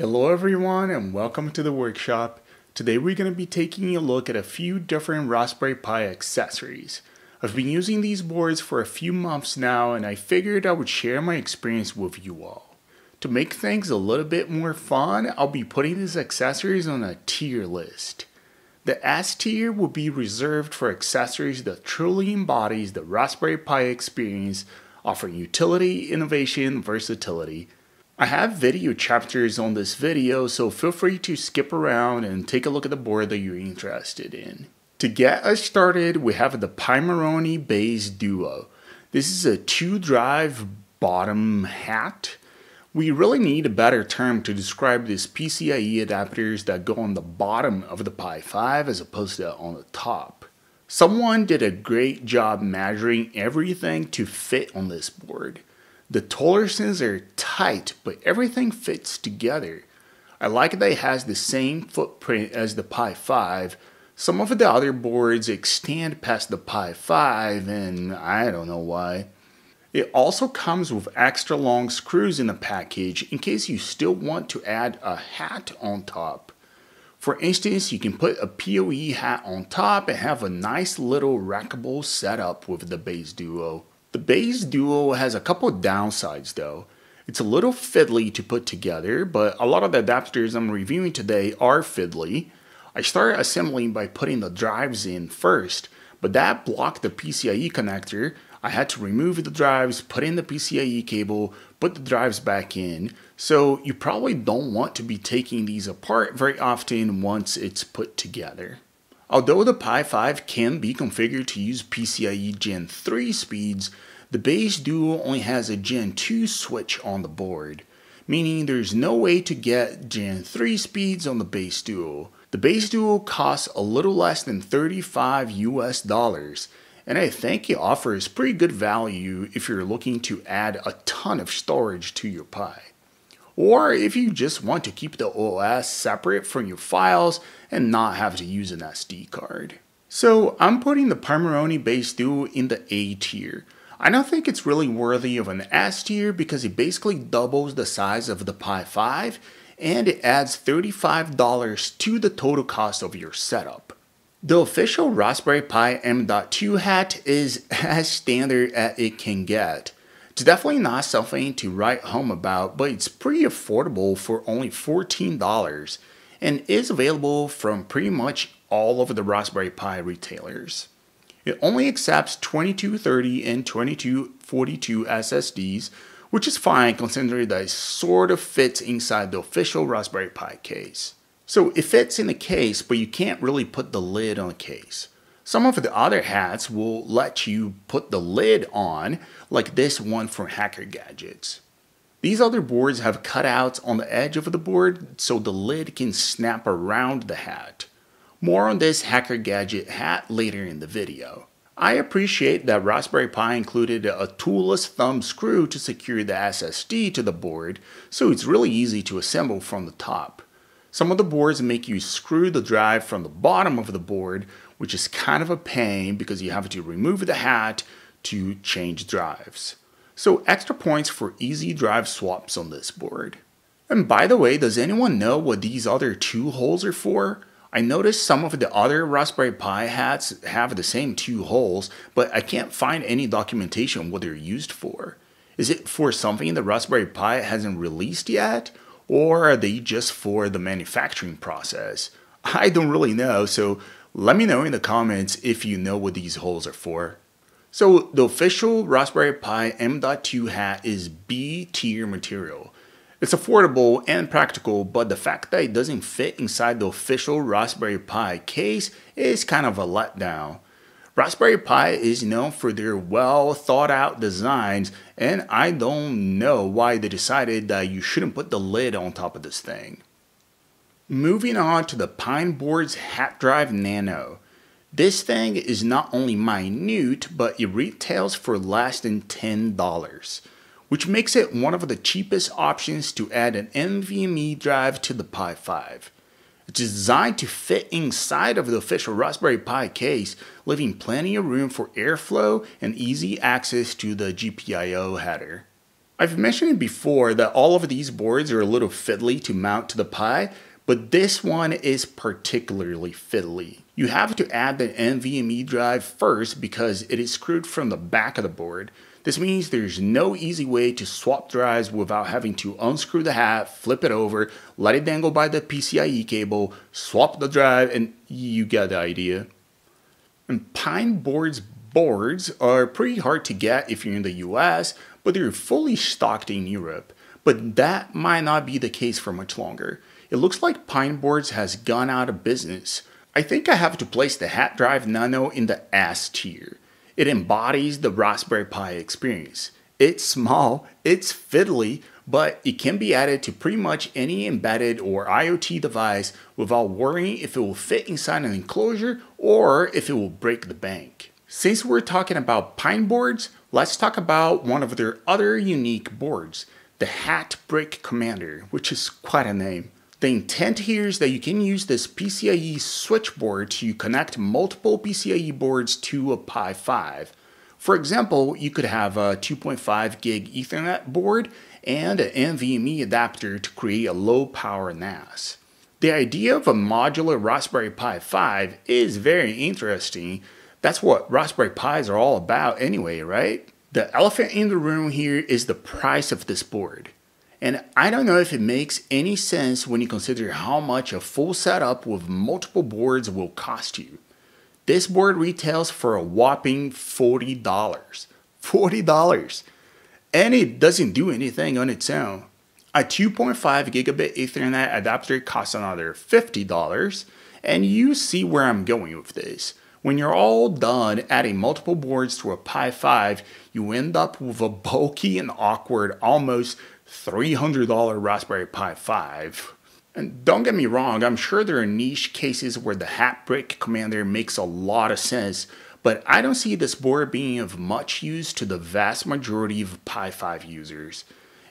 Hello everyone and welcome to the workshop. Today we're going to be taking a look at a few different Raspberry Pi accessories. I've been using these boards for a few months now and I figured I would share my experience with you all. To make things a little bit more fun, I'll be putting these accessories on a tier list. The S tier will be reserved for accessories that truly embodies the Raspberry Pi experience, offering utility, innovation, versatility, I have video chapters on this video, so feel free to skip around and take a look at the board that you're interested in. To get us started, we have the Pimoroni Base Duo. This is a two-drive bottom hat. We really need a better term to describe these PCIe adapters that go on the bottom of the Pi 5 as opposed to on the top. Someone did a great job measuring everything to fit on this board. The tolerances are tight, but everything fits together. I like that it has the same footprint as the Pi 5. Some of the other boards extend past the Pi 5, and I don't know why. It also comes with extra long screws in the package in case you still want to add a hat on top. For instance, you can put a PoE hat on top and have a nice little rackable setup with the Base Duo. The Base Duo has a couple downsides though. It's a little fiddly to put together, but a lot of the adapters I'm reviewing today are fiddly. I started assembling by putting the drives in first, but that blocked the PCIe connector. I had to remove the drives, put in the PCIe cable, put the drives back in. So you probably don't want to be taking these apart very often once it's put together. Although the Pi 5 can be configured to use PCIe Gen 3 speeds, the Base Duo only has a Gen 2 switch on the board, meaning there's no way to get Gen 3 speeds on the Base Duo. The Base Duo costs a little less than 35 US dollars, and I think it offers pretty good value if you're looking to add a ton of storage to your Pi or if you just want to keep the OS separate from your files and not have to use an SD card. So I'm putting the Pimoroni Base Duo in the A tier. I don't think it's really worthy of an S tier because it basically doubles the size of the Pi 5 and it adds $35 to the total cost of your setup. The official Raspberry Pi M.2 hat is as standard as it can get. It's definitely not something to write home about, but it's pretty affordable for only $14 and is available from pretty much all of the Raspberry Pi retailers. It only accepts 2230 and 2242 SSDs, which is fine considering that it sort of fits inside the official Raspberry Pi case. So it fits in the case, but you can't really put the lid on the case. Some of the other hats will let you put the lid on, like this one from HackerGadgets. These other boards have cutouts on the edge of the board so the lid can snap around the hat. More on this HackerGadget hat later in the video. I appreciate that Raspberry Pi included a toolless thumb screw to secure the SSD to the board, so it's really easy to assemble from the top. Some of the boards make you screw the drive from the bottom of the board, which is kind of a pain because you have to remove the hat to change drives. So extra points for easy drive swaps on this board. And by the way, does anyone know what these other two holes are for? I noticed some of the other Raspberry Pi hats have the same two holes, but I can't find any documentation what they're used for. Is it for something the Raspberry Pi hasn't released yet? or are they just for the manufacturing process? I don't really know, so let me know in the comments if you know what these holes are for. So the official Raspberry Pi M.2 hat is B tier material. It's affordable and practical, but the fact that it doesn't fit inside the official Raspberry Pi case is kind of a letdown. Raspberry Pi is known for their well thought out designs, and I don't know why they decided that you shouldn't put the lid on top of this thing. Moving on to the Pineboards HatDrive Nano. This thing is not only minute, but it retails for less than $10, which makes it one of the cheapest options to add an NVMe drive to the Pi 5. It's designed to fit inside of the official Raspberry Pi case, leaving plenty of room for airflow and easy access to the GPIO header. I've mentioned before that all of these boards are a little fiddly to mount to the Pi, but this one is particularly fiddly. You have to add the NVMe drive first because it is screwed from the back of the board. This means there's no easy way to swap drives without having to unscrew the hat, flip it over, let it dangle by the PCIe cable, swap the drive, and you get the idea. And Pineboards boards are pretty hard to get if you're in the US, but they're fully stocked in Europe. But that might not be the case for much longer. It looks like Pineboards has gone out of business. I think I have to place the HatDrive Nano in the S tier. It embodies the Raspberry Pi experience. It's small, it's fiddly, but it can be added to pretty much any embedded or IoT device without worrying if it will fit inside an enclosure or if it will break the bank. Since we're talking about Pineboards, let's talk about one of their other unique boards, the Hat Brick Commander, which is quite a name. The intent here is that you can use this PCIe switchboard to connect multiple PCIe boards to a Pi 5. For example, you could have a 2.5 gig Ethernet board and an NVMe adapter to create a low power NAS. The idea of a modular Raspberry Pi 5 is very interesting. That's what Raspberry Pis are all about anyway, right? The elephant in the room here is the price of this board. And I don't know if it makes any sense when you consider how much a full setup with multiple boards will cost you. This board retails for a whopping $40. $40! And it doesn't do anything on its own. A 2.5 gigabit Ethernet adapter costs another $50, and you see where I'm going with this. When you're all done adding multiple boards to a Pi 5, you end up with a bulky and awkward, almost $300 Raspberry Pi 5. And don't get me wrong, I'm sure there are niche cases where the HatBrick Commander makes a lot of sense, but I don't see this board being of much use to the vast majority of Pi 5 users.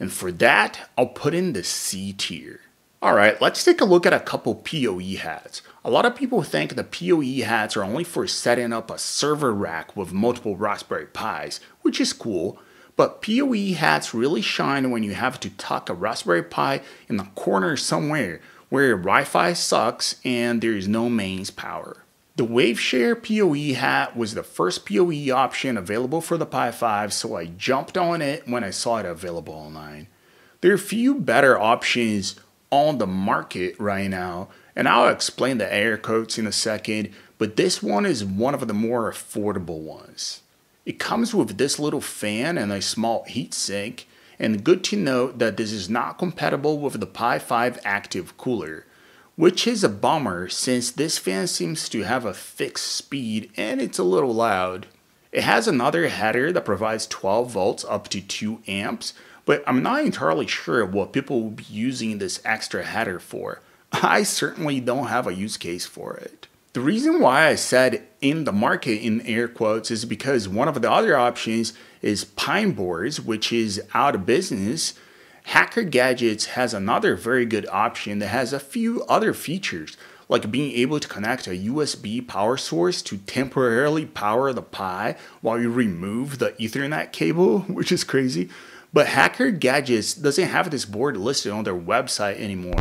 And for that, I'll put in the C tier. Alright, let's take a look at a couple PoE hats. A lot of people think the PoE hats are only for setting up a server rack with multiple Raspberry Pis, which is cool, but PoE hats really shine when you have to tuck a Raspberry Pi in the corner somewhere where Wi-Fi sucks and there is no mains power. The Waveshare PoE hat was the first PoE option available for the Pi 5, so I jumped on it when I saw it available online. There are few better options on the market right now, and I'll explain the air coats in a second, but this one is one of the more affordable ones. It comes with this little fan and a small heatsink, and good to note that this is not compatible with the Pi 5 active cooler, which is a bummer since this fan seems to have a fixed speed and it's a little loud. It has another header that provides 12 volts up to 2 amps, but I'm not entirely sure what people will be using this extra header for. I certainly don't have a use case for it. The reason why I said in the market in air quotes is because one of the other options is Pineboards, which is out of business. HackerGadgets has another very good option that has a few other features, like being able to connect a USB power source to temporarily power the Pi while you remove the Ethernet cable, which is crazy. But HackerGadgets doesn't have this board listed on their website anymore.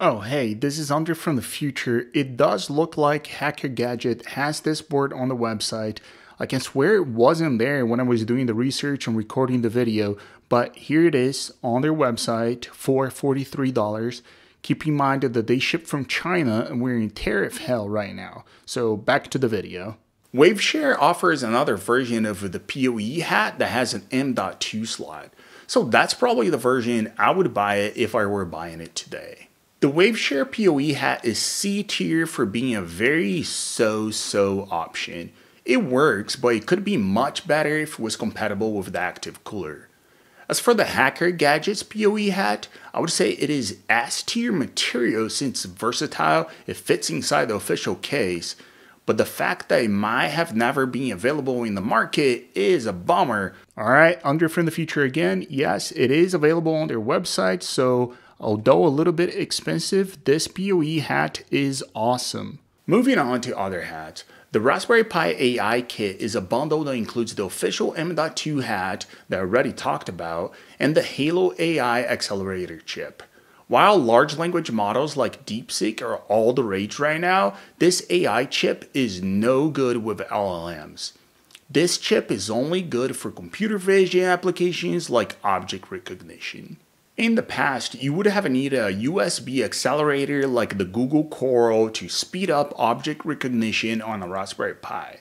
Oh, hey, this is Andre from the future. It does look like HackerGadget has this board on the website. I can swear it wasn't there when I was doing the research and recording the video, but here it is on their website for $43. Keep in mind that they ship from China and we're in tariff hell right now. So back to the video. Waveshare offers another version of the PoE hat that has an M.2 slot. So that's probably the version I would buy it if I were buying it today. The Waveshare PoE hat is C tier for being a very so-so option. It works, but it could be much better if it was compatible with the active cooler. As for the HackerGadgets PoE hat, I would say it is S tier material since versatile, it fits inside the official case, but the fact that it might have never been available in the market is a bummer. Alright, Andre from the future again, yes, it is available on their website, so Although a little bit expensive, this PoE hat is awesome. Moving on to other hats. The Raspberry Pi AI kit is a bundle that includes the official M.2 hat that I already talked about and the Hailo AI accelerator chip. While large language models like DeepSeek are all the rage right now, this AI chip is no good with LLMs. This chip is only good for computer vision applications like object recognition. In the past, you would have needed a USB accelerator like the Google Coral to speed up object recognition on a Raspberry Pi.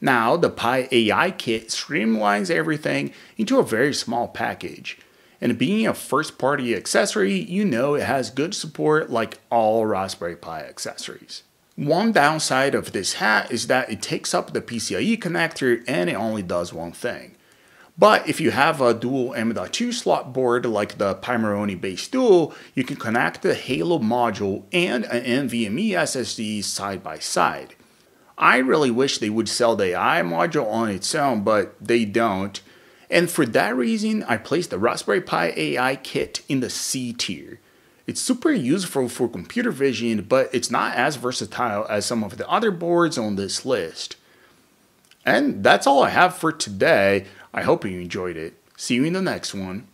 Now, the Pi AI kit streamlines everything into a very small package. And being a first party accessory, you know it has good support like all Raspberry Pi accessories. One downside of this hat is that it takes up the PCIe connector and it only does one thing. But if you have a dual M.2 slot board like the Pimoroni Base Dual, you can connect the Hailo module and an NVMe SSD side by side. I really wish they would sell the AI module on its own, but they don't. And for that reason, I placed the Raspberry Pi AI kit in the C tier. It's super useful for computer vision, but it's not as versatile as some of the other boards on this list. And that's all I have for today. I hope you enjoyed it. See you in the next one.